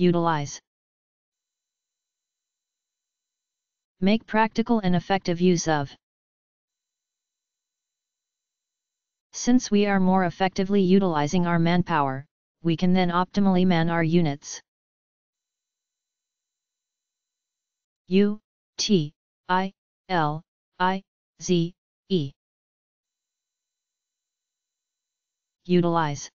Utilize. Make practical and effective use of. Since we are more effectively utilizing our manpower, we can then optimally man our units. U, T, I, L, I, Z, E. Utilize